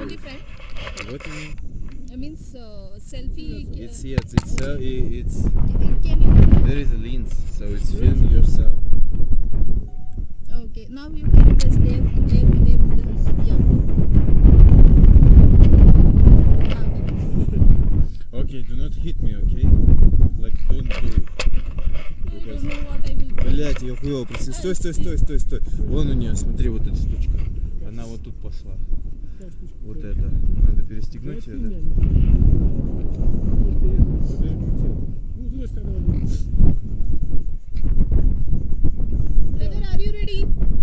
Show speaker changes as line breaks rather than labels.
Only friend?
What you mean?
I means uh, selfie. uh,
It's yes, it's uh, i- it's there is a lens, so it's film yourself.
Okay. Now you can press there, there, there buttons. Yeah. Ah,
Okay, do not hit me, okay? Like don't do it.
What do.
Блять, я просто. Стой, стой, стой, стой, стой. Вон у нее, смотри, вот эта штучка. Она вот тут пошла. Вот это. Надо перестегнуть ее, да?
Are you ready?